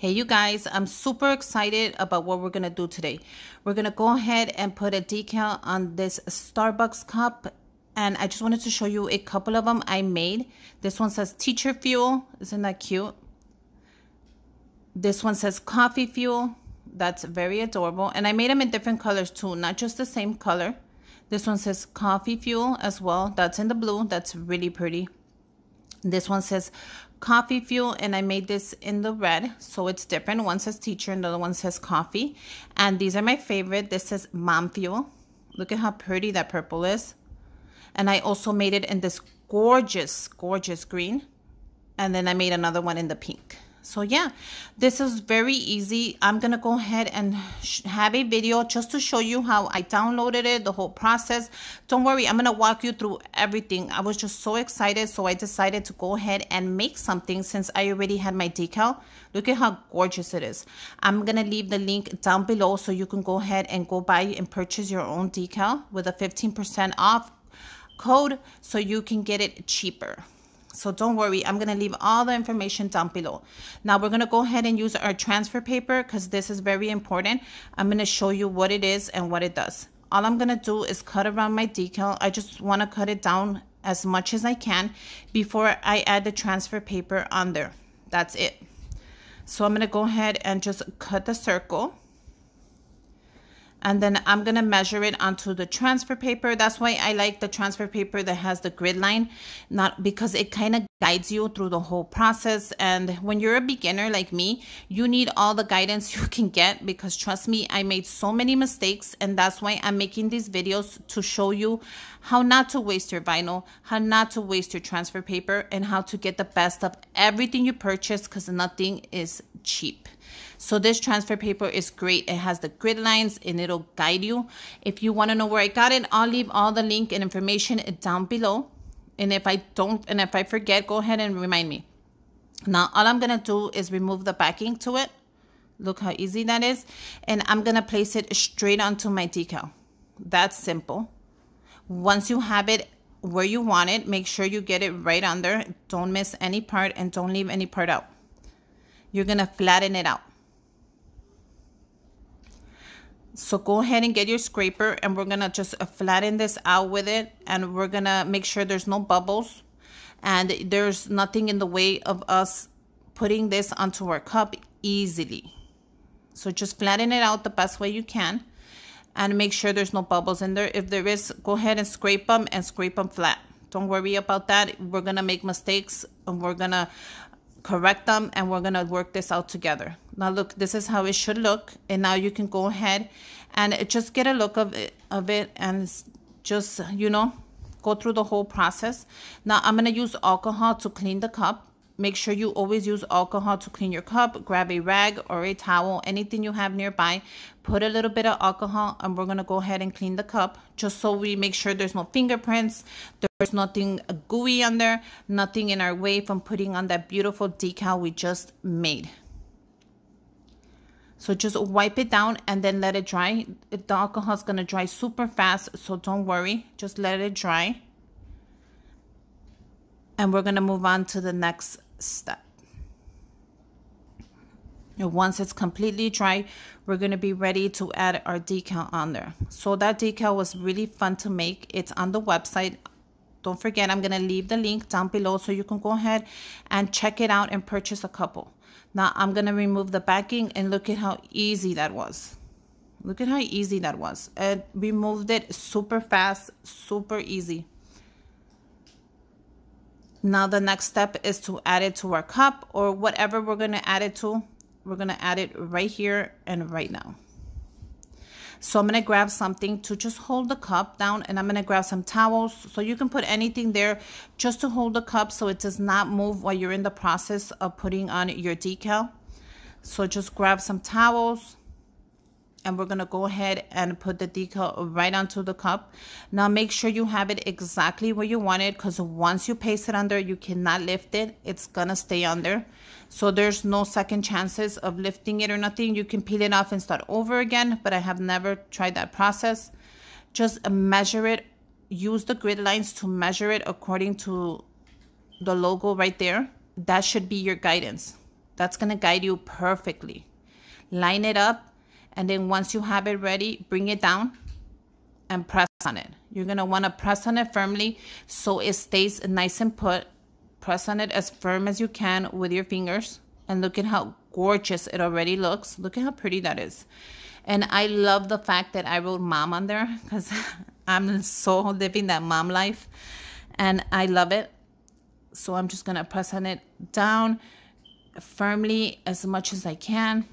Hey you guys, I'm super excited about what we're gonna do today. We're gonna go ahead and put a decal on this Starbucks cup and I just wanted to show you a couple of them I made. This one says teacher fuel, isn't that cute? This one says coffee fuel, that's very adorable. And I made them in different colors too, not just the same color. This one says coffee fuel as well, that's in the blue, that's really pretty. This one says coffee fuel and I made this in the red so it's different. One says teacher and the other one says coffee. And these are my favorite. This says mom fuel. Look at how pretty that purple is. And I also made it in this gorgeous gorgeous green. And then I made another one in the pink so yeah this is very easy. I'm gonna go ahead and have a video just to show you how i downloaded it the whole process. Don't worry i'm gonna walk you through everything. I was just so excited so i decided to go ahead and make something since i already had my decal. Look at how gorgeous it is. I'm gonna leave the link down below so you can go ahead and go buy and purchase your own decal with a 15 percent off code so you can get it cheaper so don't worry, I'm to leave all the information down below. Now we're to go ahead and use our transfer paper because this is very important. I'm to show you what it is and what it does. All I'm to do is cut around my decal. I just want to cut it down as much as I can before I add the transfer paper on there. That's it. So I'm to go ahead and just cut the circle and then I'm gonna measure it onto the transfer paper. That's why I like the transfer paper that has the grid line, not because it kind of guides you through the whole process. And when you're a beginner like me, you need all the guidance you can get because trust me, I made so many mistakes and that's why I'm making these videos to show you how not to waste your vinyl, how not to waste your transfer paper, and how to get the best of everything you purchase because nothing is cheap. So this transfer paper is great. It has the grid lines and it'll guide you. If you want to know where I got it, I'll leave all the link and information down below. And if I don't, and if I forget, go ahead and remind me. Now, all I'm going to do is remove the backing to it. Look how easy that is. And I'm going to place it straight onto my decal. That's simple. Once you have it where you want it, make sure you get it right under. Don't miss any part and don't leave any part out. You're going to flatten it out. So go ahead and get your scraper and we're to just uh, flatten this out with it. And we're to make sure there's no bubbles and there's nothing in the way of us putting this onto our cup easily. So just flatten it out the best way you can and make sure there's no bubbles in there. If there is, go ahead and scrape them and scrape them flat. Don't worry about that. We're to make mistakes and we're to correct them and we're going to work this out together. Now look, this is how it should look. And now you can go ahead and just get a look of it, of it and just, you know, go through the whole process. Now I'm going to use alcohol to clean the cup. Make sure you always use alcohol to clean your cup. Grab a rag or a towel, anything you have nearby. Put a little bit of alcohol and we're going to go ahead and clean the cup just so we make sure there's no fingerprints. There's nothing gooey on there, nothing in our way from putting on that beautiful decal we just made. So just wipe it down and then let it dry. The alcohol is going to dry super fast, so don't worry. Just let it dry. And we're going to move on to the next step. And once it's completely dry, we're going to be ready to add our decal on there. So that decal was really fun to make. It's on the website. Don't forget, I'm going to leave the link down below so you can go ahead and check it out and purchase a couple. Now I'm going to remove the backing and look at how easy that was. Look at how easy that was. It removed it super fast, super easy. Now the next step is to add it to our cup or whatever we're going to add it to. We're going to add it right here and right now. So I'm going to grab something to just hold the cup down and I'm going to grab some towels. So you can put anything there just to hold the cup so it does not move while you're in the process of putting on your decal. So just grab some towels and we're going to go ahead and put the decal right onto the cup. Now make sure you have it exactly where you want it because once you paste it under, you cannot lift it. It's going to stay under. So there's no second chances of lifting it or nothing. You can peel it off and start over again, but I have never tried that process. Just measure it. Use the grid lines to measure it according to the logo right there. That should be your guidance. That's going to guide you perfectly. Line it up. And then once you have it ready, bring it down and press on it. You're going to want to press on it firmly so it stays nice and put. Press on it as firm as you can with your fingers. And look at how gorgeous it already looks. Look at how pretty that is. And I love the fact that I wrote mom on there because I'm so living that mom life. And I love it. So I'm just going to press on it down firmly as much as I can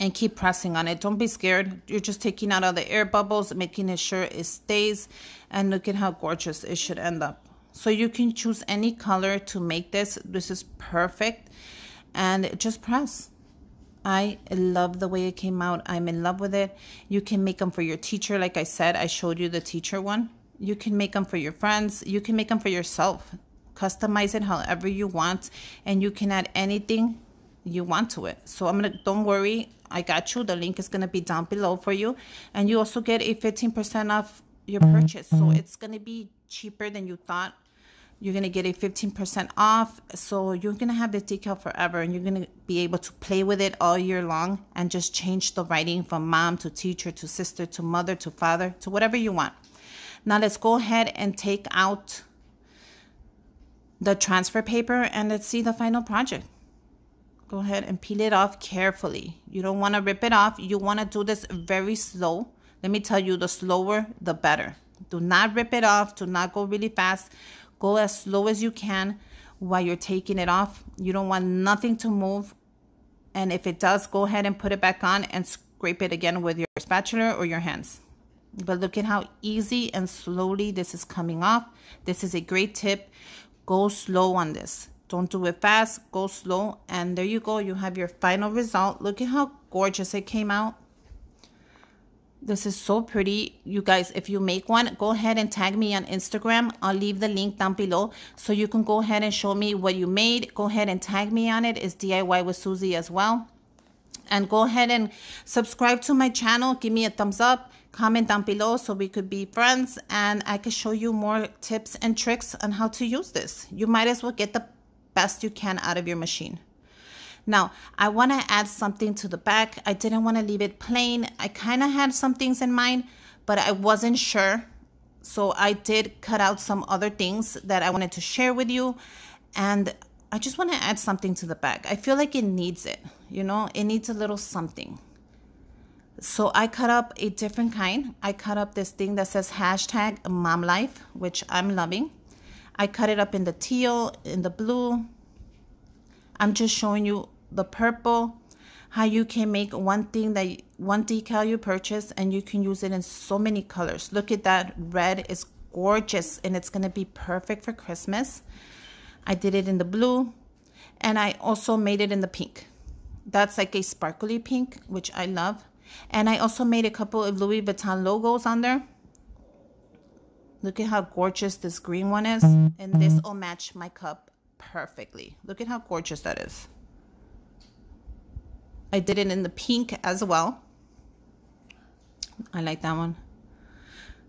and keep pressing on it. Don't be scared. You're just taking out all the air bubbles, making sure it stays. And look at how gorgeous it should end up. So you can choose any color to make this. This is perfect. And just press. I love the way it came out. I'm in love with it. You can make them for your teacher. Like I said, I showed you the teacher one. You can make them for your friends. You can make them for yourself. Customize it however you want. And you can add anything you want to it. So I'm to, don't worry. I got you. The link is going to be down below for you. And you also get a 15% off your mm-hmm. purchase. So it's going to be cheaper than you thought you're going to get a 15% off. So you're going to have this decal forever and you're going to be able to play with it all year long and just change the writing from mom to teacher to sister to mother to father to whatever you want. Now let's go ahead and take out the transfer paper and let's see the final project. Go ahead and peel it off carefully. You don't want to rip it off. You want to do this very slow. Let me tell you, the slower, the better. Do not rip it off. Do not go really fast Go as slow as you can while you're taking it off. You don't want nothing to move. And if it does, go ahead and put it back on and scrape it again with your spatula or your hands. But look at how easy and slowly this is coming off. This is a great tip. Go slow on this. Don't do it fast. Go slow. And there you go. You have your final result. Look at how gorgeous it came out. This is so pretty. You guys, if you make one, go ahead and tag me on Instagram. I'll leave the link down below so you can go ahead and show me what you made. Go ahead and tag me on it. It's DIY with Susy as well. And go ahead and subscribe to my channel. Give me a thumbs up. Comment down below so we could be friends and I can show you more tips and tricks on how to use this. You might as well get the best you can out of your machine. Now, I want to add something to the back. I didn't want to leave it plain. I kind of had some things in mind, but I wasn't sure. So I did cut out some other things that I wanted to share with you. And I just want to add something to the back. I feel like it needs it, you know, it needs a little something. So I cut up a different kind. I cut up this thing that says hashtag mom life, which I'm loving. I cut it up in the teal, in the blue. I'm just showing you the purple, how you can make one thing that one decal you purchase and you can use it in so many colors. Look at that red is gorgeous and it's going to be perfect for Christmas. I did it in the blue and I also made it in the pink. That's like a sparkly pink, which I love. And I also made a couple of Louis Vuitton logos on there. Look at how gorgeous this green one is. And this will match my cup perfectly. Look at how gorgeous that is. I did it in the pink as well. I like that one.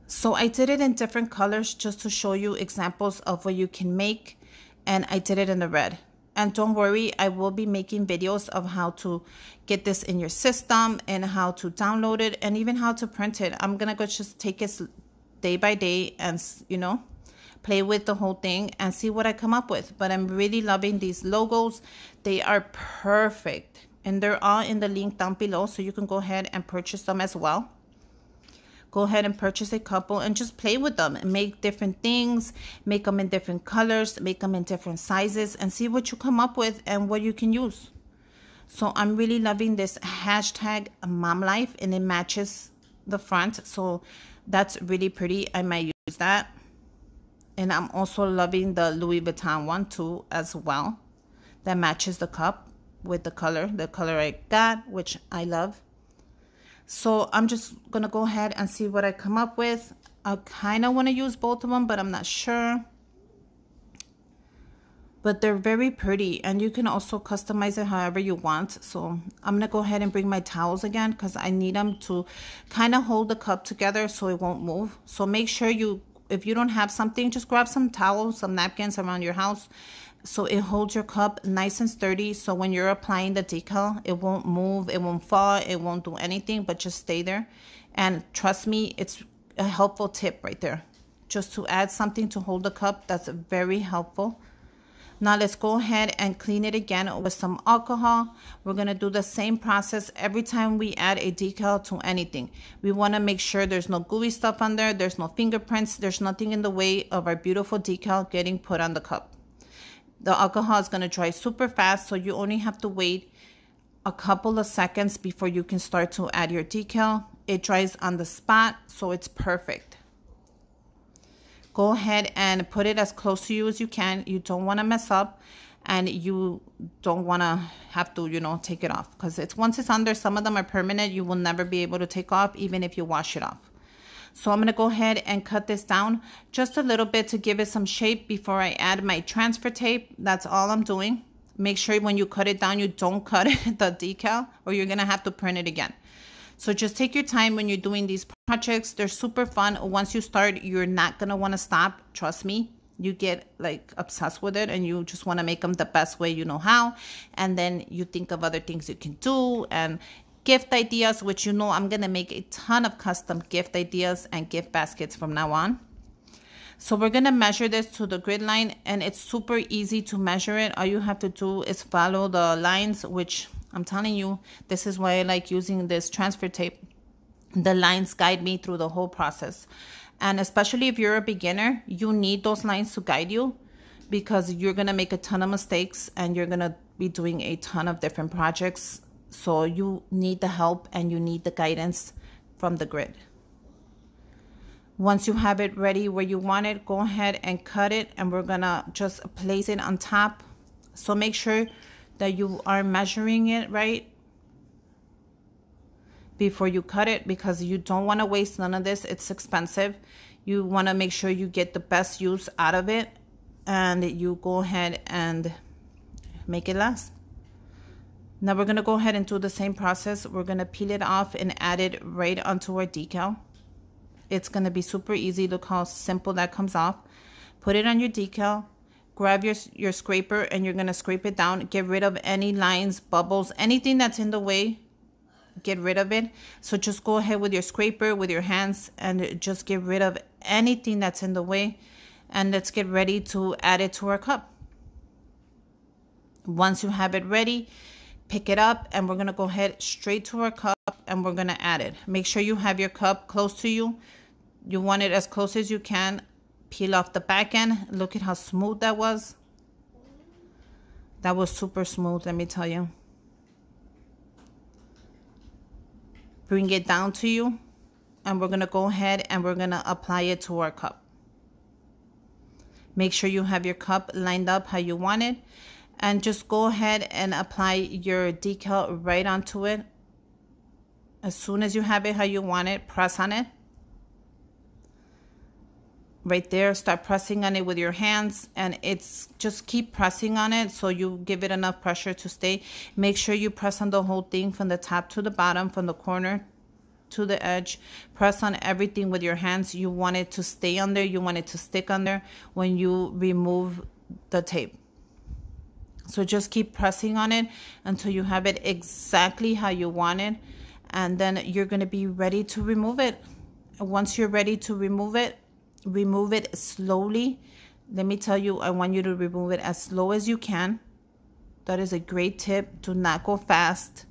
So I did it in different colors just to show you examples of what you can make. And I did it in the red. And don't worry, I will be making videos of how to get this in your system and how to download it and even how to print it. I'm going to go just take it day by day and, you know, play with the whole thing and see what I come up with. But I'm really loving these logos. They are perfect and they're all in the link down below so you can go ahead and purchase them as well go ahead and purchase a couple and just play with them and make different things make them in different colors make them in different sizes and see what you come up with and what you can use so i'm really loving this hashtag mom life and it matches the front so that's really pretty i might use that and i'm also loving the louis vuitton one too as well that matches the cup with the color, the color I got, which I love. So I'm just going to go ahead and see what I come up with. I kind of want to use both of them, but I'm not sure. But they're very pretty and you can also customize it however you want. So I'm to go ahead and bring my towels again because I need them to kind of hold the cup together so it won't move. So make sure you, if you don't have something, just grab some towels, some napkins around your house so it holds your cup nice and sturdy so when you're applying the decal it won't move it won't fall it won't do anything but just stay there and trust me it's a helpful tip right there just to add something to hold the cup that's very helpful now let's go ahead and clean it again with some alcohol. We're going to do the same process every time we add a decal to anything. We want to make sure there's no gooey stuff on there, there's no fingerprints, there's nothing in the way of our beautiful decal getting put on the cup. The alcohol is going to dry super fast, so you only have to wait a couple of seconds before you can start to add your decal. It dries on the spot, so it's perfect go ahead and put it as close to you as you can. You don't want to mess up and you don't want to have to, you know, take it off because it's once it's under, some of them are permanent. You will never be able to take off even if you wash it off. So I'm going to go ahead and cut this down just a little bit to give it some shape before I add my transfer tape. That's all I'm doing. Make sure when you cut it down, you don't cut the decal or you're going to have to print it again. So just take your time when you're doing these projects. They're super fun. Once you start, you're not going to want to stop. Trust me. You get like obsessed with it and you just want to make them the best way you know how. And then you think of other things you can do and gift ideas, which you know I'm going to make a ton of custom gift ideas and gift baskets from now on. So we're going to measure this to the grid line and it's super easy to measure it. All you have to do is follow the lines, which I'm telling you, this is why I like using this transfer tape. The lines guide me through the whole process. And especially if you're a beginner, you need those lines to guide you because you're going to make a ton of mistakes and you're going to be doing a ton of different projects. So you need the help and you need the guidance from the grid. Once you have it ready where you want it, go ahead and cut it and we're going to just place it on top. So make sure that you are measuring it right before you cut it because you don't want to waste none of this. It's expensive. You want to make sure you get the best use out of it and you go ahead and make it last. Now we're going to go ahead and do the same process. We're going to peel it off and add it right onto our decal. It's going to be super easy. Look how simple that comes off. Put it on your decal grab your, your scraper and you're going to scrape it down. Get rid of any lines, bubbles, anything that's in the way. Get rid of it. So just go ahead with your scraper, with your hands, and just get rid of anything that's in the way. And let's get ready to add it to our cup. Once you have it ready, pick it up and we're going to go ahead straight to our cup and we're going to add it. Make sure you have your cup close to you. You want it as close as you can peel off the back end. Look at how smooth that was. That was super smooth, let me tell you. Bring it down to you. And we're going to go ahead and we're going to apply it to our cup. Make sure you have your cup lined up how you want it. And just go ahead and apply your decal right onto it. As soon as you have it how you want it, press on it right there start pressing on it with your hands and it's just keep pressing on it so you give it enough pressure to stay. Make sure you press on the whole thing from the top to the bottom from the corner to the edge. Press on everything with your hands. You want it to stay on there you want it to stick on there when you remove the tape. So just keep pressing on it until you have it exactly how you want it and then you're going to be ready to remove it. Once you're ready to remove it remove it slowly. Let me tell you, I want you to remove it as slow as you can. That is a great tip. Do not go fast.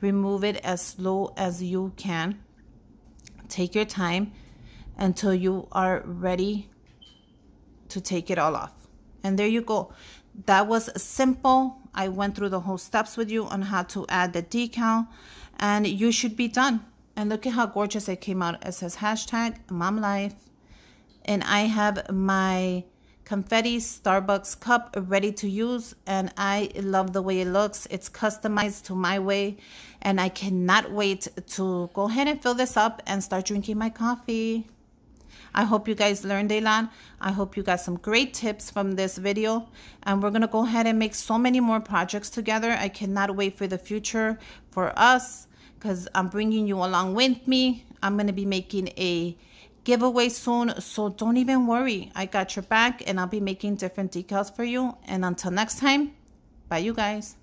Remove it as slow as you can. Take your time until you are ready to take it all off. And there you go. That was simple. I went through the whole steps with you on how to add the decal and you should be done. And look at how gorgeous it came out. It says hashtag mom life and I have my confetti Starbucks cup ready to use and I love the way it looks. It's customized to my way and I cannot wait to go ahead and fill this up and start drinking my coffee. I hope you guys learned a lot. I hope you got some great tips from this video and we're going to go ahead and make so many more projects together. I cannot wait for the future for us because I'm bringing you along with me. I'm going to be making a giveaway soon. So don't even worry. I got your back and I'll be making different decals for you. And until next time, bye you guys.